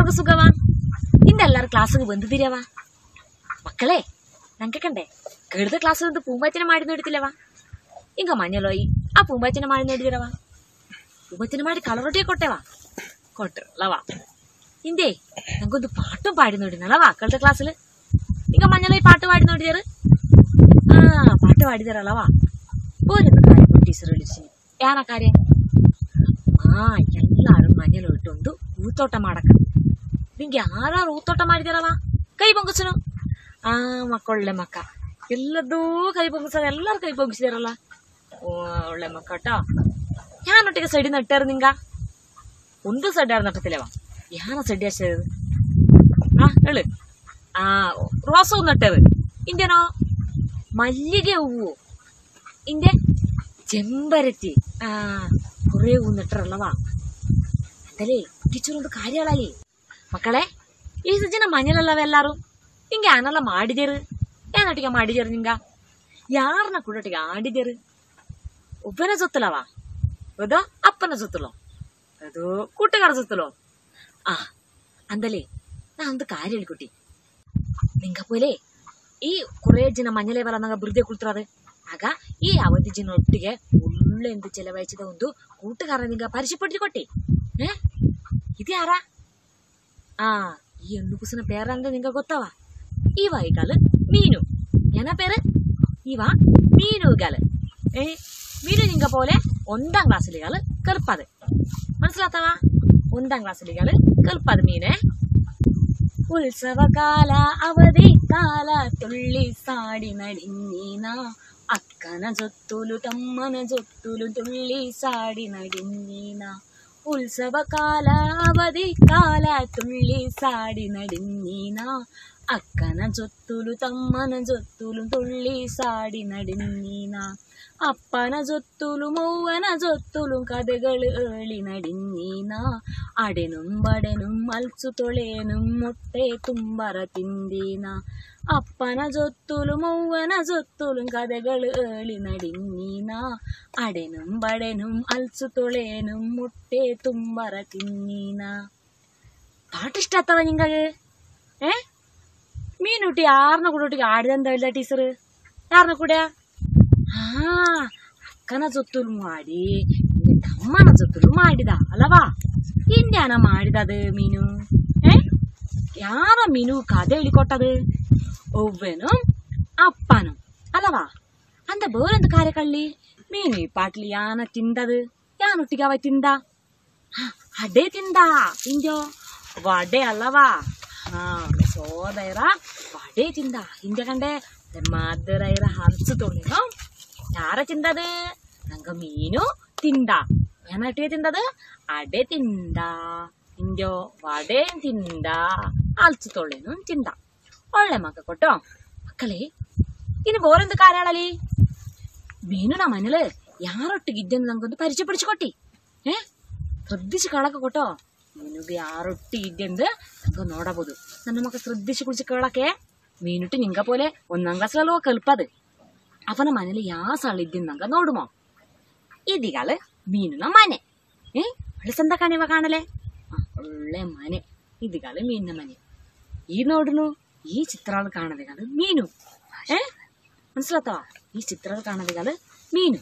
Hi മക്കളെ എല്ലാവർക്കും സുഖമാ ഇന്ന് എല്ലാവരും ക്ലാസ്സിൽ ബന്ധു തിരിയവാ മക്കളെ ഞങ്ങക്കണ്ടേ കേടുത്ത ക്ലാസ് വന്ന് പൂമ്പാച്ചനെ മാടി നോടിത്തില്ലവാ ഇങ്ക മഞ്ഞളോയി ആ പൂമ്പാച്ചനെ മാടി നോടിത്തിരവാ പൂമ്പാച്ചനെ മാടി കളറൊട്ടിയെ കൊട്ടേവാ കൊട്ടളവാ ഇന്ത്യേ ഞങ്ങക്കൊന്ന് പാട്ടും പാടി നോടിനളവാ കേടുത്ത ക്ലാസ്സിൽ ഇങ്ക മഞ്ഞളോയി പാട്ട് പാടി നോടിയറ് ആ പാട്ട് പാടി തരളവാ ഒരു കാര്യം ടീച്ചർ വിളിച്ച് ಯಾನ ಕಾರ್ಯ ಆ ಎಲ್ಲಾರು ಮನೇಲಿ ಇಟ್ಟೊಂದು ಊತೋಟ ಮಾಡಕ ನಿಂಗೆ ಯಾರು ಊತೋಟ ಮಾಡಿದಾರವ ಕೈ ಬೊಂಗಸನು ಆ ಮಕ್ಕೊಳ್ಳೆ ಮಕ್ಕ ಎಲ್ಲದೂ ಕೈ ಬೊಂಗಸನ ಎಲ್ಲರೂ ಕೈ ಬೊಂಗಿಸಿದಾರಲ್ಲ ಒಳ್ಳೆ ಮಕ್ಕಟ ഞാനൊട്ടിക്ക് സൈഡ് നട്ടാറ് നിങ്ക. ഒന്ന് സൈഡാറ് നട്ടത്തില്ലവാ ഞാനാ സൈഡ് അടിച്ചത് ആ എൾ ആ റോസ് നട്ടത് ഇന്ത്യനോ? മല്ലിക ഹൂവോ ഇന്ത്യ? ചെമ്പരത്തി. ആ കുറേ ഹൂ നട്ടറുള്ളവാ അതല്ലേ ടീച്ചറൊന്ന് കാര്യാളാലേ ಮಕ್ಕಳೇ, ಈ ಸಜ್ಜನ ಮನೇಲಲ್ಲವ ಹಿಂಗೆ ಅನಲ್ಲ ಮಾಡಿದೇರು ಏನೊಟ್ಟಿಗೆ ಮಾಡಿದೇರು ನಿಂಗ? ಯಾರನ್ನ ಕೂಡೊಟ್ಟಿಗೆ ಆಡಿದೇರು ಒಬ್ಬನ ಜೊತ್ತಲವ ಹೌದೋ ಅಪ್ಪನ ಜೊತ್ತಲೋ ಅದು ಕೂಟಗಾರ ಜೊತ್ತಲೋ ಆ, ಅಂದಲೇ ನಾ ಒಂದು ಕಾರ್ಯ ಹೇಳ್ಕೊಟ್ಟಿ. ನಿಂಗ ಪೋಲೆ ಈ ಕೊರೇ ಜನ ಮನೇಲೆ ಬರ ನಂಗೆ ಬುರ್ದೆ ಕುಳ್ತಾರೆ ಆಗ ಈ ಅವಧಿ ಜನ ಒಟ್ಟಿಗೆ ಒಳ್ಳೆ ಎಂದು ಚೆಲವಾಯಿಸಿದ ಒಂದು ಕೂಟಗಾರನಿಂಗ ಪರಿಚಯ ಪಟ್ಟಿ ಕೊಟ್ಟಿ. ಇದ್ಯಾರ? ಆ ಎಣ್ಣು ಕುಸಿನ ಪೇರ കൊത്തവാ ഈ ಗೊತ್ತವ ಇವ ಈಗಲ ಮೀನು ಏನ ಪೇರು ಇವ മീനൂകാൽ ഏ മീനു നിങ്ക പോലെ ഒന്നാം ക്ലാസ്സിലേക്കാൾ കെളുപ്പത് മനസ്സിലാത്തവാ ഒന്നാം ക്ലാസ്സിലേക്കാൾ കെളുപ്പത് മീനെ ഉത്സവകാല അവധി കാല തുള്ളി സാടി നടിഞ്ഞീന അക്കന ജൊത്തുലു തമ്മന ജൊത്തുലു തുള്ളി സാടി നടിഞ്ഞീന ഉത്സവ കാലാവധി കാലാത്തുള്ളി സാടി നടുന്നീനാ അക്കന ചൊത്തുലു തമ്മന ചൊത്തുലും തുള്ളി സാടി നടിഞ്ഞീന അപ്പന ചൊത്തുലു മൂവന ചൊത്തുലും കഥകൾ ഏളി നടിഞ്ഞീന അടനും വടനും മത്സു തൊളേനും മുട്ടേ തുമ്പറ തിന്തീന. അപ്പന ചൊത്തുലു മൂവന ചൊത്തുലും കഥകൾ ഏളി നടിഞ്ഞീന അടനും വടനും അൽസു തൊളേനും മുട്ടേ തുമ്പറ തിന്നീന. പാട്ടിഷ്ടാത്തവ നിങ്ങൾ ഏ? മീനുട്ടി ആറിന കൂടോട്ടിക്ക് ആടിതെന്താ ഇല്ല ടീച്ചറ് ആറിന കൂടെയാ ಆ ಅಕ್ಕನ ಜೊತ್ತಲು ಮಾಡಿ ತಮ್ಮನ ಜೊತ್ತಲು ಮಾಡಿದ ಅಲ್ಲವಾ ಇನ್ಯಾನ ಮಾಡಿದದು ಮೀನು ಏ ಯಾರ ಮೀನು ಕದೆ ಹೇಳಿಕೊಟ್ಟದು ಒವ್ವೆನು ಅಪ್ಪನು ಅಲ್ಲವಾ ಅಂದ ಬೇರೊಂದು ಕಾರ್ಯ ಕಳ್ಳಿ ಮೀನು ಈ ಪಾಟ್ಲಿ ಯಾನ ತಿಂದದು ಯಾನೊಟ್ಟಿಗೆ ಅವ ತಿಂದ ಅಡೆ ತಿಂದ ತಿಂದ್ಯೋ ಅವ ಅಡೆ ಅಲ್ಲವಾ ಸೋದರ ವಡೆ ತಿಂದ ಹಿಂದೆ ಕಂಡೆ ಮದರೈರ ಹರಿಸು ತೊಳಿನೋ ಯಾರ ತಿಂದದು ನಂಗ ಮೀನು ತಿಂದ ಏನಟ್ಟಿಗೆ ತಿಂದದು ಅಡೆ ತಿಂದ ಇಂಜೋ ವಡೆ ತಿಂದ ಹಲ್ಸು ತೊಳೆನು ತಿಂದ ಒಳ್ಳೆ ಮಕ್ಕ ಕೊಟ್ಟು ಮಕ್ಕಳೇ ಇನ್ನು ಬೋರೆಂದು ಕಾರ್ಯಾಳಲಿ ಮೀನು ನಮ್ಮ ಮನೇಲಿ ಯಾರೊಟ್ಟಿಗೆ ಇದ್ದೆಂದು ನಂಗೊಂದು ಪರಿಚಯ ಪಡಿಸಿಕೊಟ್ಟಿ ಏ ശ്രദ്ധിച്ച് കളൊക്കെ കേട്ടോ ನಿಮಗೆ ಯಾರೊಟ್ಟಿ ಇದೆ ಅಂದ್ರೆ ನಂಗೆ ನೋಡಬಹುದು ನನ್ನ ಮಕ್ಕಳು ಶ್ರದ್ಧಿಸಿ ಕುಡಿಸಿ ಕೇಳಕ್ಕೆ ಮೀನುಟ್ಟು ನಿಂಗ ಪೋಲೆ ಒಂದಾಂ ಕ್ಲಾಸ್ಲಲ್ವ ಕಲ್ಪದು ಅವನ ಮನೇಲಿ ಯಾವ ಸಳಿದ್ದಂಗ ನೋಡುಮೋ ಇದೀಗಾಲ ಮೀನಿನ ಮನೆ ಏ ಒಳ್ಳೆ ಚಂದ ಕಾಣಿವ ಕಾಣಲೆ ಒಳ್ಳೆ ಮನೆ ಇದೀಗಾಲ ಮೀನಿನ ಮನೆ ಈ ನೋಡುನು ಈ ಚಿತ್ರದ ಕಾಣದಿಗಾಲ ಮೀನು ಏ ಮನ್ಸಿಲತ್ತವ ಈ ಚಿತ್ರದ ಕಾಣದಿಗಾಲ ಮೀನು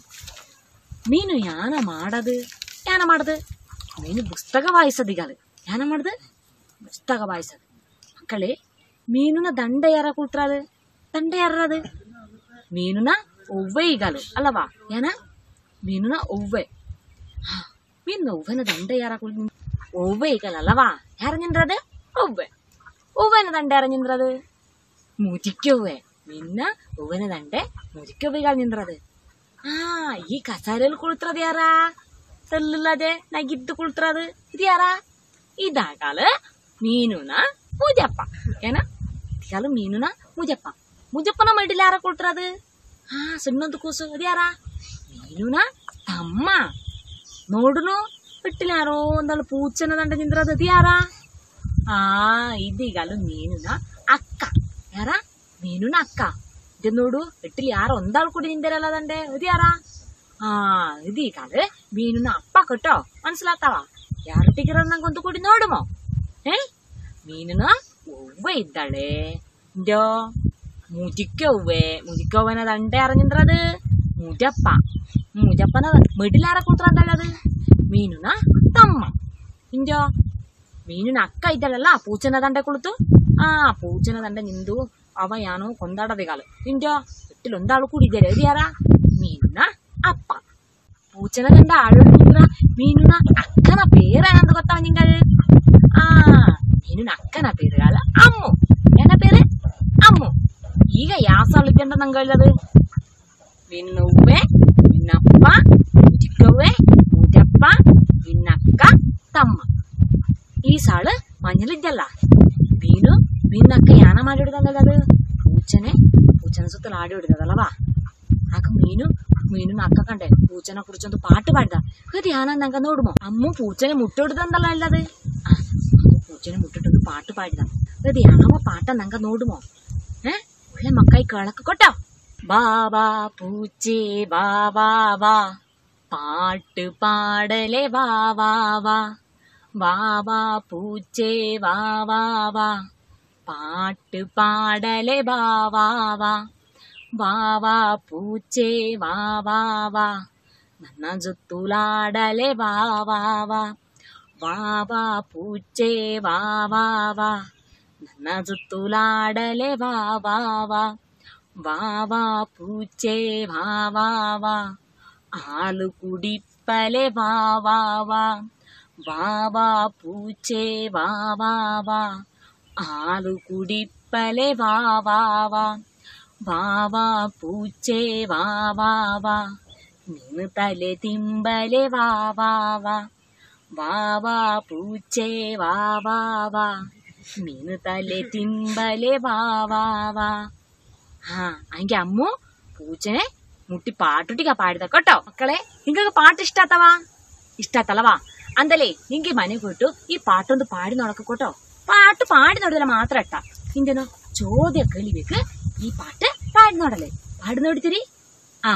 ಮೀನು ಯಾನ ಮಾಡದು ಯಾನ ಮಾಡದು ನೀನು ಪುಸ್ತಕ ವಾಯಿಸದಿಗಾಲ ಧ್ಯಾನ ಮಾಡ್ದೆ ಪುಸ್ತಕ ವಾಯಿಸದು ಮಕ್ಕಳೇ ಮೀನಿನ ದಂಡ ಯಾರ ಕೂತ್ರಾದ ದಂಡ ಯಾರದು ಮೀನಿನ ಒವ್ವೆ ಈಗಾಲ ಅಲ್ಲವಾ ಏನ ಮೀನಿನ ಒವ್ವೆ ಮೀನಿನ ಒವ್ವೆನ ದಂಡ ಯಾರ ಕೂತ್ ഒവ്വ കലല്ലവാ ഇറങ്ങിന്റത് ഒവ്വ ഒവ്വനെ തണ്ട ഇറങ്ങിന്റത് മുരിക്കൊവ്വ പിന്നെ ഒവ്വനെ തണ്ട മുരിക്കൊവ്വ കളഞ്ഞിന്റത് ആ ഈ കസാരയിൽ കൊളുത്റത് ആരാ ಸಲ್ಲಿಲ್ಲದೆ ನಗಿದ್ದು ಕುಳ್ತಿರೋದು ಇದು ಯಾರ ಇದಾಗಾಲ ಮೀನುನ ಮುಜಪ್ಪ ಏನ ಇದಾಗಾಲ ಮೀನುನ ಮುಜಪ್ಪ ಮುಜಪ್ಪನ ಮಡಿಲಿ ಯಾರ ಕುಳ್ತಿರೋದು ಹಾ ಸುಣ್ಣದ ಕೂಸು ಅದು ಯಾರ ಮೀನುನ ತಮ್ಮ ನೋಡುನು ಬಿಟ್ಟಿಲ್ಲ ಯಾರೋ ಒಂದಲ್ಲ ಪೂಚನ ದಂಡ ನಿಂದಿರೋದು ಅದು ಯಾರ ಆ ಇದೀಗಾಲು ಮೀನುನ ಅಕ್ಕ ಯಾರ ಮೀನುನ ಅಕ್ಕ ಇದು ನೋಡು ಬಿಟ್ಟಿಲ್ಲ ಯಾರ ಒಂದಾಳು ಕೂಡ ನಿಂದಿರಲ್ಲ ದಂಡೆ ಅದು ಯಾರ ആ ഇത് ഈ കാല് മീനുന്ന അപ്പ കേട്ടോ മനസ്സിലാത്താവാ ಯಾರೊಟ್ಟಿಗಿರೋ ನಂಗೊಂದು ಕುಡಿ ನೋಡುಮೋ ಏ ಮೀನಿನ ಒವ್ವ ಇದ್ದಾಳೆ ಇಂದ್ಯೋ മുതിക്കവ്വേ മുതിക്കവ്വനെ തണ്ടേ അറിഞ്ഞത് മുജപ്പ മുജപ്പന മിഡിലാരെ കൂട്ടറന്തല്ലത് മീനുന തമ്മ ಇಂದ್ಯೋ ಮೀನಿನ ಅಕ್ಕ ಇದ್ದಳಲ್ಲ ಪೂಚನ ದಂಡೆ ಕುಳಿತು ಆ ಪೂಚನ ದಂಡೆ ನಿಂದು ಅವ ಯಾನು ಕೊಂದಾಡದಿಗಾಲು ಇಂದ್ಯೋ ಎಟ್ಟಿಲೊಂದಾಳು ಕೂಡಿದ್ದಾರೆ ಅದು ಯಾರ ಮೀನುನ അപ്പ. പൂച്ചനെ കണ്ട ആഴുന്ന മീനുന്ന അക്കന പേരാണെന്ന് കൊത്താഞ്ഞിങ്കൾ ആ മീനുന്ന അക്കന പേര് ആൾ അമ്മു. എന്ന പേര്? അമ്മു. ഈ ഗ്യാസ് വിളിക്കണ്ടത് നങ്കുള്ളത് മീനുന്ന ഉമ്മേ പിന്നപ്പ പൂച്ചിക്കവേ പൂച്ചപ്പ പിന്നക്ക തമ്മ. ഈ സാൾ മഞ്ഞളിജല്ല മീനു മീനക്ക യാണ മാറി വിടുന്നത് പൂച്ചനെ പൂച്ചനെ സുത്തൽ ആടി വിടുന്നതല്ലവാ ആക്ക് മീനും മീനും അക്ക കണ്ടേ. പൂച്ചനെ കുറിച്ചൊന്ന് പാട്ട് പാടുതാ. ഞാനാ നങ്ക നോടുമോ അമ്മ പൂച്ചനെ മുട്ടിടുന്നതല്ല അല്ലത് പൂച്ചനെ മുട്ടിട്ടൊന്ന് പാട്ട് പാടുതാ. ഞാനവ പാട്ട നങ്ക നോടുമോ ഏ? മക്കായി കിളക്ക് കൊട്ടോ. ബാബാ പൂച്ചേ വാ വാ പാട്ട് പാടലേ വാ വാ വാ. വാ വാ പൂച്ചേ വാ വാ. പാട്ട് പാടലേ വാ വാ വാ. వావా పూచే వావా నన్న జుత్తులాడలే వావా వావా పూచే వావా నన్న జుత్తులాడలే వావా వావా పూచే వావా ఆలు కుడిప్పలే వావా వావా పూచే వావా ఆలు కుడిప్పలే వావా വാ വാ പൂച്ചേ വാ വാ. വാ നിന്ന് തല തിമ്പലെ വാ വാ വാ. വാ വാ പൂച്ചേ വാ വാ വാ. നിന്ന് തല തിമ്പലെ വാ വാ വാ. ആ എനിക്ക് അമ്മു പൂച്ചനെ മുട്ടി പാട്ടുട്ടിക്കാ പാടുത കേട്ടോ. മക്കളെ നിങ്ങൾക്ക് പാട്ട് ഇഷ്ടാത്തവാ? ഇഷ്ടാത്തളവാ? അന്തലേ നിങ്ങൾക്ക് മനു കേട്ടു ഈ പാട്ടൊന്ന് പാടി നടക്കും കേട്ടോ. പാട്ട് പാടി നടന്നില്ല മാത്രം ഇട്ടാ. ഇന്ത്യനോ ചോദ്യ കേൾവിക്ക് ഈ പാട്ട് പാടുന്നോടല്ലേ? പാടുന്നോടിത്തിരി ആ.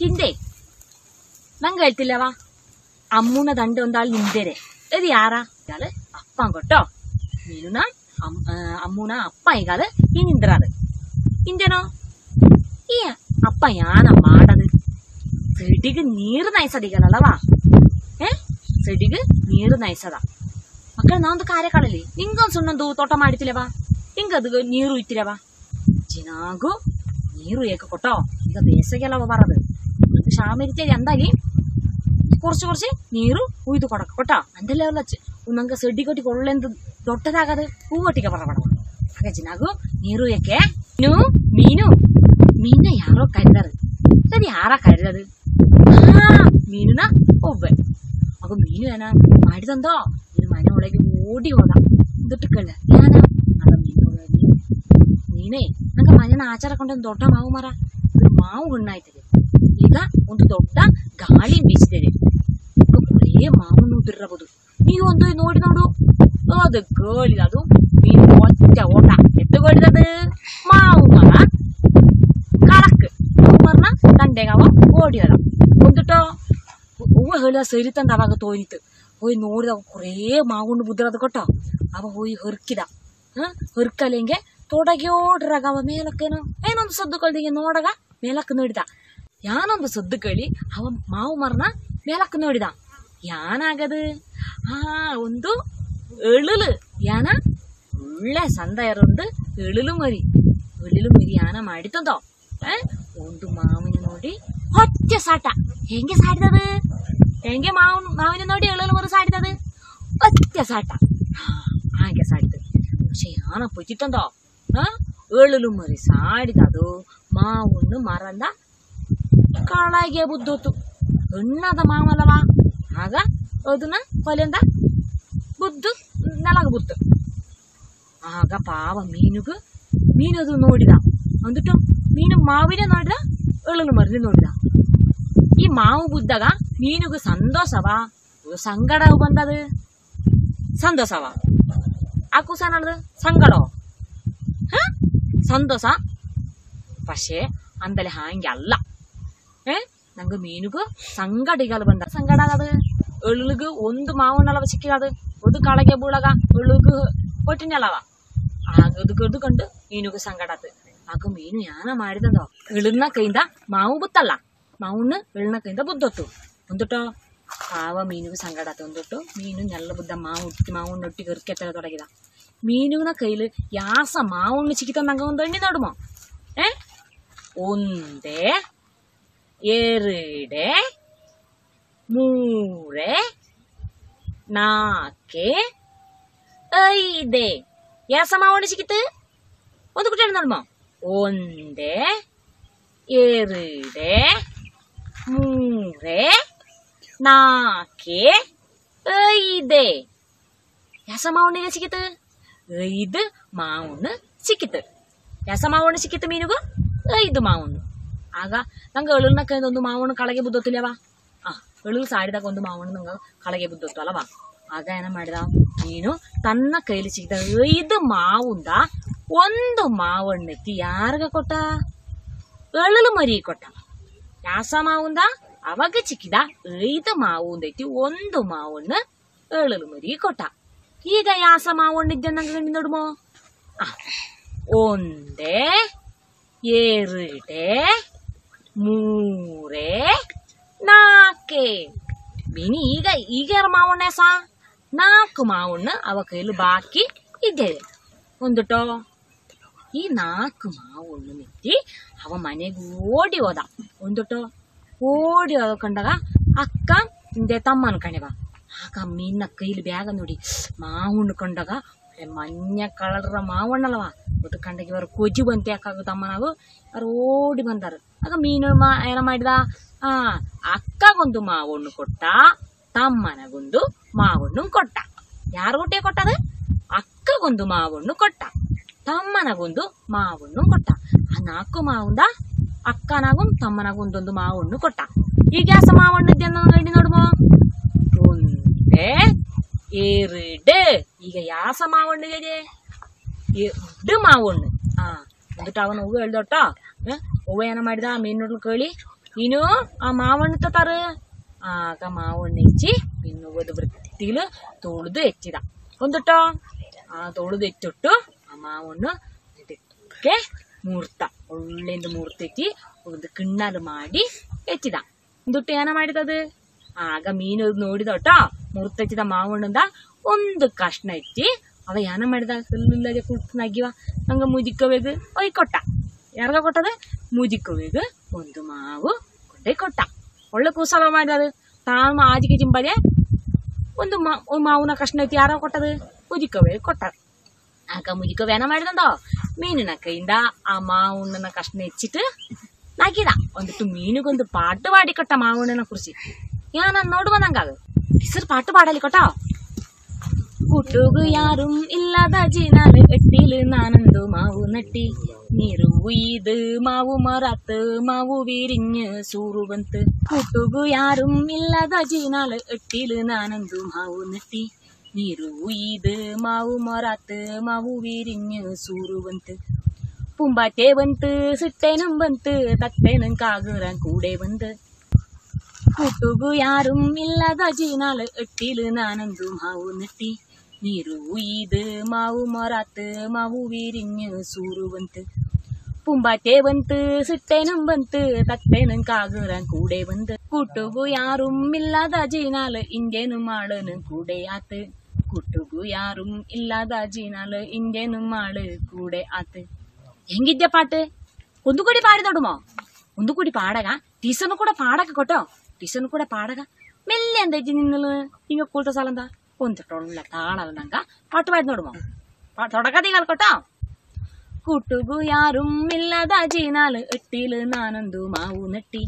ഹിന്ദേ. നങ്ക എഴുത്തില്ലവാ അമ്മൂണ തണ്ട് ഒന്നാൾ നിന്ദരെ. ഇത് ആറാ ഇയാൾ അപ്പാൻ കൊട്ടോ. മീനുന അമ്മൂണ അപ്പ ഇയാൾ ഈ നിന്ദറാത് ഇന്ത്യനോ? ഈ അപ്പ ഞാന പാടത് ചെടിക്ക് നീറ് നയസതികളല്ലവാ ഏ? ചെടിക്ക് നീറ് നയസതാ ಮಕ್ಕಳು ನಾವೊಂದು ಕಾರ್ಯ ಕಾಳಲಿ ನಿಂಗೊಂದು ಸುಣ್ಣೊಂದು ತೋಟ ಮಾಡಿತಿಲ್ಲವಾ ಹಿಂಗದು ನೀರು ಇತ್ತಿರವ ಜಿನಾಗು ನೀರು ಏಕ ಕೊಟ್ಟೋ ಈಗ ಬೇಸಗೆಲ್ಲವ ಬರದು ಕ್ಷಾಮ ಇರ್ತೇವೆ ಅಂದಾಗಿ കുറച്ച് കുറച്ച് നീര് ഉയ്ത് കൊടുക്കും കേട്ടോ അന്തല്ലേ അല്ല നിങ്ങൾക്ക് സെഡി കെട്ടി കൊള്ളെന്ത് തൊട്ടതാകാതെ പൂ കെട്ടിക്ക പറവണം അക്കച്ചിനാകു നീറുയൊക്കെ മീനു മീനു മീനെ യാരോ കരുതറ് ശരി ആരാ കരുതത് ആ മീനുന ഒവ്വ അപ്പൊ മീനു എന്നാ മടി തന്തോ മനോളേക്ക് ഓടി ഓടാം ഇതിട്ടിക്കല്ലേ ഞാനാ ದುಟ್ಟುಕಳ್ಳ ಯಾನ ಅದ ಮೀನು ಒಳಗೆ ನೀನೇ ನಂಗೆ ಮನೆನ ಆಚಾರ ಕೊಂಡೊಂದು ದೊಡ್ಡ ಮಾವು ಮರ ಇದು ಮಾವು ಹಣ್ಣಾಯ್ತದೆ ಈಗ ಒಂದು ದೊಡ್ಡ ಗಾಳಿ ಬೀಸಿದೆ ಬರೇ ಮಾವನ್ನು ಉದಿರಬಹುದು ನೀವು ಒಂದು ನೋಡಿ ನೋಡು ಅದು ಗೋಳಿ ಅದು ಮೀನು ಒಚ್ಚ ಓಟ ಎತ್ತುಗೊಳಿದದು ಮಾವು ಮರ ಕಳಕ್ ಮಾವು ಮರನ ದಂಡೆಗವ ಓಡಿಯದ ಒಂದುಟೋ ಹೂವ ಹೇಳ ಸರಿ ತಂದ ಅವಾಗ ತೋಯ್ತು ಹೋಯ್ ನೋಡಿದ കുറേ ಮಾವನ್ನು ಬುದ್ರದು ಕೊಟ್ಟ ಅವ ಹೋಯ್ ಹೊರ್ಕಿದ ಹ ಹೊರ್ಕಲಿಂಗೆ ತೋಡಗೆ ಓಡ್ರಾಗ ಅವ ಮೇಲಕ್ಕೇನು ಏನೊಂದು ಸದ್ದು ಕಳ್ದಿಗೆ ನೋಡಗ ಮೇಲಕ್ಕೆ ನೋಡಿದ ಯಾನೊಂದು ಸದ್ದು ಕೇಳಿ ಅವ ಮಾವು ಮರನ ಮೇಲಕ್ಕೆ ನೋಡಿದ ಯಾನಾಗದು ಆ ಒಂದು ಎಳುಲು ಯಾನ ಒಳ್ಳೆ ಸಂದ ಇರೋದು ಎಳುಲು ಮರಿ ಎಳುಲು ಮರಿ ಯಾನ ಮಾಡಿತಂದೋ ಆ, ಒಂದು ಮಾವಿನ ನೋಡಿ ಹೊಚ್ಚ ಸಾಟ ಹೆಂಗೆ ಸಾಡಿದದು ಹೆಂಗೆ ಮಾವಿನ ಮಾವಿನ ನೋಡಿ ಎಳಲು ಮರು ಸಾಡಿದದು ಒಚ್ಚ ಸಾಟ ಹಾ, ಹಾಗೆ ಸಾಡಿತು சரியான పొజితందా ఏళ్ళు మరి సాడిదాదు మా ఉన్న మరంద ಕಾಳಾಗೆ ಬುದ್ದೋತು ಹೆಣ್ಣದ ಮಾಮಲವ ಆಗ ಅದನ್ನ ಕೊಲೆಂದ ಬುದ್ದು ನೆಲಗ ಬುತ್ತು ಆಗ ಪಾವ ಮೀನುಗು ಮೀನದು ನೋಡಿದ ಅಂದ್ಬಿಟ್ಟು ಮೀನು ಮಾವಿನ ನೋಡಿದ ಎಳ್ಳನ ಮರದಿ ನೋಡಿದ ಈ ಮಾವು ಬುದ್ದಾಗ ಮೀನುಗು ಸಂತೋಷವ ಸಂಗಡ ಬಂದದು ಸಂತೋಷವ ആക്കൂസാനുള്ളത് സങ്കടോ? സന്തോഷ? പക്ഷേ അന്തല ഹാങ്കി അല്ല. ഏ? നമുക്ക് മീനുക്ക് സങ്കടികൾ ബന്ധ സങ്കടാകത് എളുക് ഒന്ന് മാവുണ്ടള വെച്ചിക്കാത് ഒരു കളക ബുളക എളുക് ഒറ്റിഞ്ഞളവ ഇത് കണ്ട് മീനുക്ക് സങ്കടത്ത്. ആക്കും മീനു ഞാനാ മാരുന്നതോ എളുന്ന കൈന്ത മാവ് പുത്തല്ല മൗണ് എളുന്ന കൈന്ത ബുദ്ധത്തു. എന്നിട്ടോ ಬುದ್ದೊತ್ತು ಒಂದುಟೋ ಪಾವ ಮೀನಿಗೂ ಸಂಗಡ ಆತು ಒಂದೊಟ್ಟು ಮೀನು ನೆಲ್ಲ ಬುದ್ದ ಮಾವು ಉಟ್ಟಿ ಮಾವನ್ನ ಒಟ್ಟಿಗೆ ಇರ್ಕೆ ತೊಡಗಿದ ಮೀನುನ ಕೈಲಿ ಯಾಸ ಮಾವಣ್ಣು ಸಿಕ್ಕಿತಂದಂಗ ಒಂದು ಎಣ್ಣೆ ನೋಡುಮ ಏ ಒಂದೇ ಎರಡೆ ಮೂರೆ ನಾಲ್ಕೆ ಐದೆ ಯಾಸ ಮಾವಣ್ಣು ಸಿಕ್ಕಿತು ಒಂದು ಕುಟ್ಟ ನೋಡುಮ ಒಂದೇ ಎರಡೆ ಮೂರೆ ನಾಲ್ಕೆ ಐದೆ ಯಾಸ ಮಾವಣ್ಣಿಗೆ ಸಿಕ್ಕಿತು ಐದು ಮಾವಣ್ಣು ಸಿಕ್ಕಿತು ಯಾಸ ಮಾವಣ್ಣು ಸಿಕ್ಕಿತು ಮೀನುಗು ಐದು ಮಾವಣ್ಣು ಆಗ ನಂಗೆ ಎಳುಲ್ನ ಕೈಯಿಂದ ಒಂದು ಮಾವಣ್ಣು ಕಳಗೆ ಬುದ್ದೊತ್ತಿಲ್ಲವಾ ಆ ಎಳುಲ್ ಸಾಡಿದಾಗ ಒಂದು ಮಾವಣ್ಣು ನಂಗೆ ಕಳಗೆ ಬುದ್ದೊತ್ತು ಅಲ್ಲವಾ ಆಗ ಏನ ಮಾಡಿದ ನೀನು ತನ್ನ ಕೈಲಿ ಸಿಕ್ಕಿದ ಐದು ಮಾವುಂದ ಒಂದು ಮಾವಣ್ಣೆತ್ತಿ ಯಾರಿಗ ಕೊಟ್ಟ ಎಳಲು ಮರಿ ಕೊಟ್ಟ ಯಾಸ ಮಾವುಂದ ಅವಾಗ ಚಿಕ್ಕಿದ ಐದು ಮಾವುಂದೈತಿ ಒಂದು ಮಾವಣ್ಣ ಎಳಲು ಮರಿ ಕೊಟ್ಟ ಈಗ ಯಾಸ ಮಾವಣ್ಣಿದ್ದೆ ನಂಗೆ ನೋಡುಮೋ ಆ, ಒಂದೇ ಎರಡೆ ಮೂರೇ ನಾಲ್ಕೆ ಬಿನಿ ಈಗ ಈಗ ಯಾರ ಮಾವಣ್ಣ ಸಾ ನಾಲ್ಕು ಮಾವಣ್ಣ ಅವ ಕೈಲಿ ಬಾಕಿ ಇದ್ದೇವೆ ಒಂದುಟೋ ಈ ನಾಲ್ಕು ಮಾವಣ್ಣು ನಿಂತಿ ಅವ ಮನೆಗೆ ಓಡಿ ಹೋದ ಒಂದುಟೋ ಓಡಿ ಕಂಡಾಗ ಅಕ್ಕ ಹಿಂದೆ ತಮ್ಮ ಅನ್ಕೊಂಡೆವ ಆಗ ಮೀನ ಕೈಲಿ ಬ್ಯಾಗ ನೋಡಿ ಮಾವಣ್ಣು ಕಂಡಾಗ ಮನ್ಯ ಕಳರ ಅದು ಕಂಡಾಗ ಇವರು ಕೊಜ್ಜಿ ಬಂತೆ ಅಕ್ಕ ತಮ್ಮನಾಗು ಅವ್ರು ಓಡಿ ಬಂದಾರ. ಆಗ ಮೀನು ಮಾ ಏನ ಮಾಡಿದ? ಆ, ಅಕ್ಕಗೊಂದು ಮಾವಣ್ಣು ಕೊಟ್ಟ, ತಮ್ಮನಗೊಂದು ಮಾವಣ್ಣು ಕೊಟ್ಟ. ಯಾರು ಹೊಟ್ಟೆ ಕೊಟ್ಟದ? ಅಕ್ಕಗೊಂದು ಮಾವಣ್ಣು ಕೊಟ್ಟ. ತಮ್ಮನಗೊಂದು ಮಾವಣ್ಣು ಕೊಟ್ಟ. ಆ ನಾಲ್ಕು ಮಾವುಂದ ಅಕ್ಕನಾಗೂ ತಮ್ಮನಾಗೂ ಒಂದೊಂದು ಮಾವಣ್ಣು ಕೊಟ್ಟ. ಈಗ ಯಾಸ ಮಾವಣ್ಣದ ನೋಡಿ ನೋಡುವ. ಒಂದೇ ಎರಡು. ಈಗ ಯಾಸ ಮಾವಣ್ಣಿಗೆ ಎರಡು ಮಾವಣ್ಣು. ಆ ಅಂದ್ಬಿಟ್ಟು ಅವನು ಹೂವು ಹೇಳ್ದೊಟ್ಟ? ಹೂವು ಏನ ಮಾಡಿದ ಮೀನು ನೋಡ್ಲು ಕೇಳಿ. ನೀನು ಆ ಮಾವಣ್ಣ ತತಾರ? ಆಗ ಮಾವಣ್ಣು ಹೆಚ್ಚಿ ಇನ್ನು ಓದು ಬೃತ್ತಿಲು ತೊಳೆದು ಹೆಚ್ಚಿದ ಒಂದಿಟ್ಟು? ಆ, ತೊಳೆದು ಹೆಚ್ಚಿಟ್ಟು ಆ ಮಾವಣ್ಣು ಮೂರ್ತ. ಒಳ್ಳೆಯಿಂದ ಮೂರ್ತ ಎತ್ತಿ ಒಂದು ಕಿಣ್ಣಲು ಮಾಡಿ ಹೆಚ್ಚಿದ ದುಟ್ಟು ಏನ ಮಾಡಿದದು? ಆಗ ಮೀನು ನೋಡಿದೊಟ್ಟ ಮೂರ್ತ ಹೆಚ್ಚಿದ ಮಾವಣ್ಣಂದ ಒಂದು ಕಷ್ಣ ಎತ್ತಿ ಅವ ಏನ ಮಾಡಿದ? ಕುಳ್ತು ಹಂಗ ನಂಗ ಮುದಿಕವೇಗ ಒಯ್ ಕೊಟ್ಟ. ಯಾರ್ಗ ಕೊಟ್ಟದ? ಮುದಿಕವೇಗ ಒಂದು ಮಾವು ಕೊಂಡೇ ಕೊಟ್ಟ. ಒಳ್ಳೆ ಕುಸಲ ಮಾಡಿದ ತಾನು ಆಜಿಗೆ ಜಿಂಬದೆ ಒಂದು ಮಾವಿನ ಕಷ್ಣ ಐತಿ ಯಾರೋ ಕೊಟ್ಟದು? ಮುದಿಕವೇ ಕೊಟ್ಟ ಆಗ ಮುದಿಕವ ಏನ ಮಾಡಿದಂದ? ಮೀನಿನ ಕೈಯಿಂದ ಆ ಮಾವಣ್ಣನ ಕಷ್ಟ ಹೆಚ್ಚಿಟ್ಟು ನಾಕಿದ ಒಂದಿಟ್ಟು ಮೀನಿಗೊಂದು ಪಾಟು ಪಾಡಿಕೊಟ್ಟ ಮಾವಣ್ಣನ ഞാൻ അന്നോട് വന്നങ്കാവ് ടീച്ചർ പാട്ട് പാടലിക്കോട്ടോ കൂട്ടുകയാറും ഇല്ലാതെ ജീനാല് എട്ടിൽ നാനന്തു മാവു നട്ടി. നീരു ഉയ്ത് മാവു മറത്ത് മാവു വിരിഞ്ഞ് സൂറുവന്ത്. കൂട്ടുകയാറും ഇല്ലാതെ എട്ടിൽ നാനന്തു മാവു നട്ടി. निरुईद माऊ मरात माऊ विरिन्य सुरवंत பூம்பாட்டே வந்து சிட்டேனும் வந்து தட்டேனும் காகுறான் கூட வந்து. கூட்டுகு யாரும் இல்லாத ஜீனால எட்டிலு நானந்து மாவு நெட்டி. நீரு உயிது மாவு மொராத்து மாவு வீரிஞ்சு சூரு வந்து பூம்பாட்டே வந்து சிட்டேனும் வந்து தட்டேனும் காகுறான் கூட வந்து. கூட்டுகு யாரும் இல்லாத ஜீனால இங்கேனும் ஆளுனும் கூடையாத்து കൂട്ടുകുയാറും ഇല്ലാതാജിനാൾ ഇന്ത്യനും ആൾ കൂടെ അത്. എങ്കിന്റെ പാട്ട്? ഒന്നുകൂടി പാടുന്നോടുമോ ഒന്നുകൂടി പാടക. ടീച്ചറിന് കൂടെ പാടക കേട്ടോ. ടീച്ചറിന് കൂടെ പാടക. മെല്ലെ എന്താ നിങ്ങൾ നിങ്ങൾ കൂടുതൽ സ്ഥലം എന്താ? കൊഞ്ചട്ടോളുള്ള താളവനങ്ക പാട്ട് പാടി തൊടുമോ? തുടക്കത്തി കേൾക്കട്ടോ കൂട്ടുകുയാറും ഇല്ലാതാജിനാൾ നാനന്തു മാവു നെട്ടി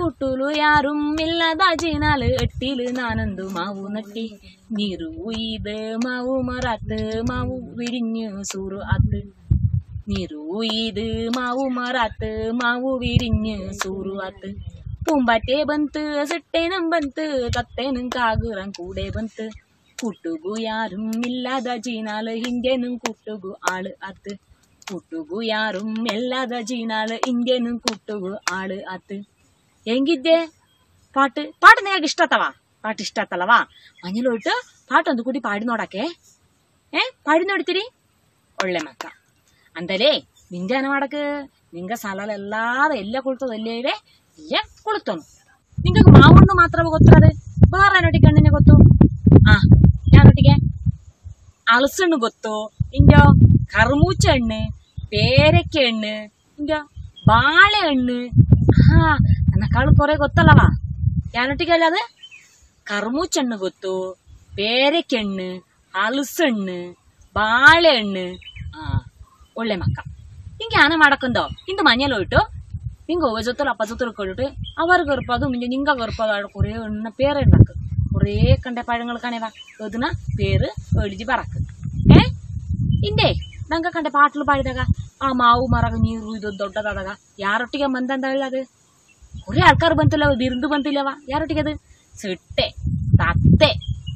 കൂട്ടൂലു യാറുമില്ലതാജിനാല് എട്ടില് നാനന്തു മാവു നട്ടി നീരു ഉയ്ത് മാവു മറാത്ത് മാവു വിരിഞ്ഞ് സൂറു അത്ത് നീരു ഉയ്ത് മാവു മറാത്ത് മാവു വിരിഞ്ഞ് സൂറു അത്ത് പൂമ്പാറ്റേ ബന്ത് സിട്ടേനും ബന്ത് തത്തേനും കാകുറം കൂടെ ബന്ത് കൂട്ടുകു യാരും ഇല്ലാതാജിനാല് ഹിന്ദേനും കൂട്ടുകു ആള് അത്ത് കൂട്ടുകു യാറും എല്ലാതാജിനാല് ഇന്ത്യനും കൂട്ടുകു ആള് അത്ത് ಹೆಂಗಿದ್ದೆ ಪಾಟ್ ಪಾಟ್ ನಿನಗೆ ಇಷ್ಟ ಆತವ ಪಾಟ್ ಇಷ್ಟ ಆತಲ್ಲವಾ ಮನೇಲಿ ಹೋಯ್ತು ಪಾಟ್ ಒಂದು ಕೂಡಿ ಪಾಡಿ ನೋಡಕ್ಕೆ ಏ ಪಾಡಿ ನೋಡ್ತೀರಿ ಒಳ್ಳೆ ಮಕ್ಕ ಅಂದಲೇ ನಿಂಗೆ ಏನ ಮಾಡಕ್ ನಿಂಗ ಸಾಲಲೆಲ್ಲಾದ ಎಲ್ಲ ಕುಳ್ತದ ಎಲ್ಲೇ ಇವೆ ಇಲ್ಲೇ ಕುಳಿತನು ನಿಂಗ ಮಾವಣ್ಣು ಮಾತ್ರ ಗೊತ್ತಿರೋದು ಬೇರೆ ನೊಟ್ಟಿಗೆ ಕಣ್ಣಿನ ಗೊತ್ತು ಆ ಯಾರೊಟ್ಟಿಗೆ ಹಲಸಣ್ಣು ಗೊತ್ತು ಹಿಂಗ ಕರ್ಮೂಚ ಹಣ್ಣು ಪೇರಕ್ಕೆ ಹಣ್ಣು ಹಿಂಗ ಬಾಳೆಹಣ್ಣು ಹಾ ನನ್ನ ಕಾಳು ಕೊರೆ ಗೊತ್ತಲ್ಲವ ಯಾರೊಟ್ಟಿಗೆ ಹೇಳದ ಕರ್ಮೂಚಣ್ಣು ಗೊತ್ತು ಪೇರಕ್ಕೆ ಹಣ್ಣು ಹಲಸಣ್ಣು ಬಾಳೆಹಣ್ಣು ಆ ಒಳ್ಳೆ ಮಕ್ಕ ಹಿಂಗೆ ಆನ ಮಾಡಕ್ಕಂದೋ ಇಂದು ಮನೇಲಿ ಹೋಯ್ತು ಹಿಂಗೆ ಒವ್ವ ಜೊತೆಲಿ ಅಪ್ಪ ಜೊತೆಲಿ ಕೊಟ್ಟು അവർക്ക് ഗർപ്പതും പിന്നെ നിങ്ങ ഗർപ്പതാണ് കുറേ എണ്ണ പേരുണ്ടാക്കും കുറേ കണ്ട പഴങ്ങൾ കണവ അതിന പേര് എഴുതി പറക്ക് ഏ ಇಂದೆ ನಂಗ ಕಂಡ ಪಾಟ್ಲು ಪಾಡಿದಾಗ ಆ ಮಾವು ಮರಗ ನೀರು ಇದು ದೊಡ್ಡದಾದಾಗ ಯಾರೊಟ್ಟಿಗೆ ಬಂದಂದ ಹೇಳದು കുറേ ആൾക്കാർ ಬಂತಿಲ್ಲವ ಬಿರುದು ಬಂತಿಲ್ಲವ ಯಾರೊಟ್ಟಿಗೆ ಅದು ಸಿಟ್ಟೆ തത്തെ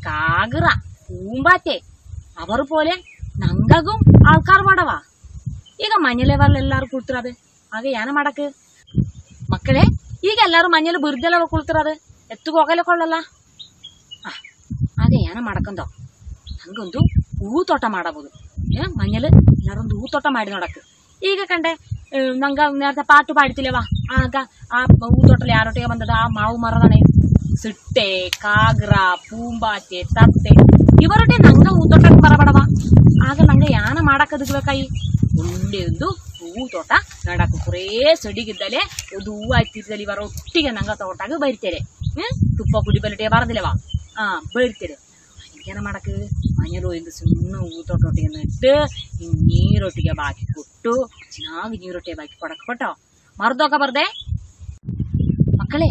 കാകറ പൂമ്പാറ്റെ അവർ പോലെ നങ്കകും ആൾക്കാർ പാടവാ ಈಗ ಮನೇಲೆ ಬರಲ್ಲ ಎಲ್ಲಾರು ಕುಳ್ತಿರೋದು ಹಾಗೆ ಏನ ಮಾಡಕ್ ಮಕ್ಕಳೇ ಈಗ ಎಲ್ಲಾರು ಮನೇಲಿ ಬುರ್ದೆಲ್ಲ ಕುಳ್ತಿರೋದು ಎತ್ತಿಗೆ ಹೋಗಲೇ ಕೊಳ್ಳಲ್ಲ ಆ, ಹಾಗೆ ಏನ ಮಾಡಕಂದವ್ ಹಂಗೊಂದು ಹೂ ತೋಟ ಮಾಡಬಹುದು ಏ ಮನೇಲಿ ಎಲ್ಲಾರೊಂದು ಹೂ ತೋಟ ಮಾಡಿ ನೋಡಕ್ ಈಗ ಕಂಡೆ ಆ, ನಂಗ നേരത്തെ പാട്ട് പാടിത്തില്ലവാ ആക ആ ಹೂ ತೋಟಲ್ಲಿ ಯಾರೊಟ್ಟಿಗೆ ಬಂದದ ಆ ಮಾವು ಮರದಣೆ ಸಿಟ್ಟೆ ಕಾಗ್ರ പൂമ്പാറ്റೆ ತತ್ತೆ ಇವರೊಟ್ಟೆ ನಂಗ ಹೂ ತೋಟಕ್ಕೆ ಬರಬಡವ ಆಗ ನಂಗೆ ಯಾನ ಮಾಡಕ್ಕದಕ್ಕಾಯಿ ಒಳ್ಳೆ ಒಂದು ಹೂ ತೋಟ ನಡಕ್ ಕುರೇ ಸಡಿಗಿದ್ದಲೆ ಒಂದು ಹೂ ಆಯ್ತಿದ್ದಲ್ಲಿ ಇವರ ಒಟ್ಟಿಗೆ ನಂಗ ತೋಟಾಗ ಬರಿತೇನೆ ಹ್ಮ್ ತುಪ್ಪ ಕುಡಿ ಬಲಿಟೆ ಬರದಿಲ್ಲವಾ ಆ ಬರಿತೇನೆ ಏನ ಮಾಡಕ್ ಮನೇಲಿ ಒಯ್ದು ಸುಮ್ಮನೆ ಊತೋಟ ರೊಟ್ಟಿಯನ್ನು ಇಟ್ಟು ನೀರೊಟ್ಟಿಗೆ ಬಾಕಿ ಕೊಟ್ಟು, ಚೆನ್ನಾಗಿ ನೀರೊಟ್ಟಿಗೆ ಬಾಕಿ ಕೊಡಕ್ಕೆ ಕೊಟ್ಟ ಮರ್ದೋಕ ಬರ್ದೆ? ಮಕ್ಕಳೇ,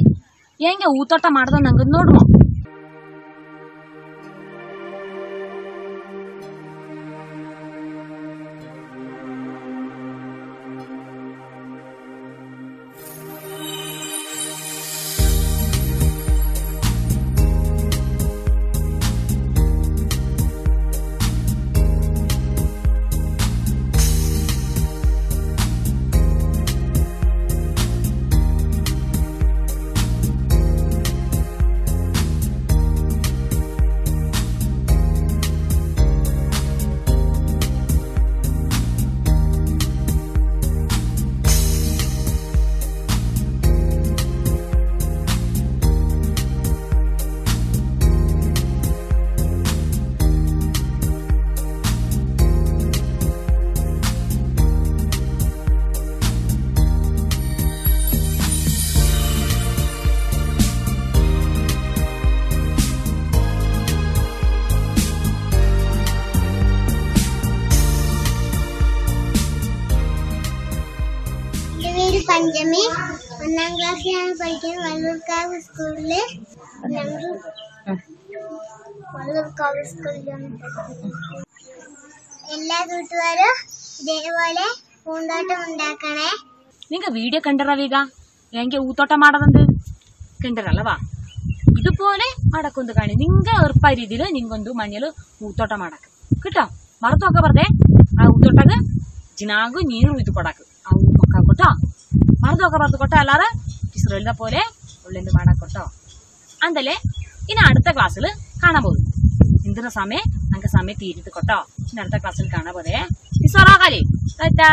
ಹೆಂಗೆ ಊತೋಟ ಮಾಡ್ದ ನಂಗದ್ ನೋಡು സ്കൂളിൽ ഞങ്ങൾ വള്ളൂർക്കാവ് സ്കൂളിലാണ് എല്ലാ കൂട്ടുകാരും ഇതേപോലെ പൂന്തോട്ടം ഉണ്ടാക്കണേ. നിങ്ങൾ വീഡിയോ കണ്ടറ വീഗ? എനിക്ക് ഊത്തോട്ടം മാടതുണ്ട് കണ്ടറല്ലവാ ഇതുപോലെ മടക്കൊന്ന് കാണി. നിങ്ങൾ എറുപ്പ രീതിയിൽ നിങ്ങൊന്ന് മഞ്ഞൾ ഊത്തോട്ടം മാടക്ക് കിട്ടോ? മറത്തൊക്കെ പറഞ്ഞേ ആ ഊത്തോട്ടക്ക് ജിനാഗു നീർ ഇത് കൊടാക്ക് ആ ഊക്കൊക്കെ കൊട്ടോ മറന്നൊക്കെ മറന്നു കൊട്ടോ അല്ലാതെ ഇസ്രേലിനെ പോലെ ಪ್ರಾಬ್ಲಮ್ ಮಾಡಕ್ ಕೊಟ್ಟೋ ಅಂದಲೇ ಇನ್ನು ಅಡ್ತ ಕ್ಲಾಸಲ್ ಕಾಣಬಹುದು ಇಂದಿನ ಸಮಯ ನಂಗೆ ಸಮಯ ತೀರಿತು ಕೊಟ್ಟೋ ಇನ್ನು ಅಡ್ತ ಕ್ಲಾಸಲ್ ಕಾಣಬಹುದೇ ನಿಸ್ವರಾಗಲಿ ಆಯ್ತಾ